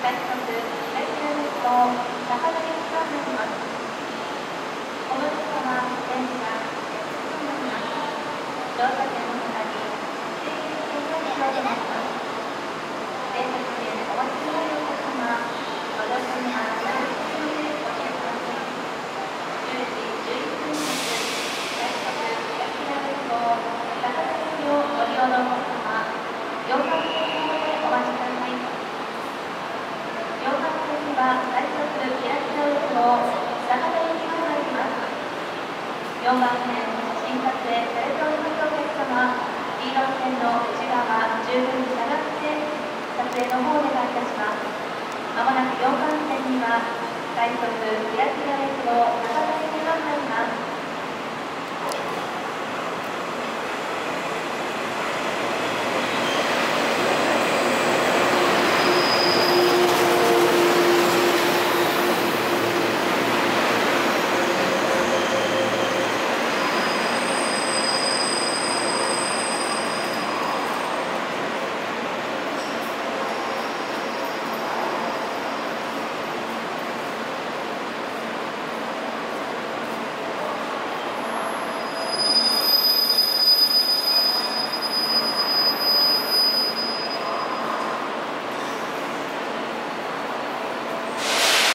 快速キラキラ列島高田行きとなりますお客様電車列車となります電車でお待ちのお客様ご乗車にはなるべくでお知らせください10時11分発快速キラキラ列島高田行きをご利用のお客様4番線の方でお待ちください4番線には快速キラキラ列島高田行きが参ります4番線新撮影されておりますお客様2番線の内側十分に下がって撮影の方お願いいたします。まもなく4番線には快速キラキラ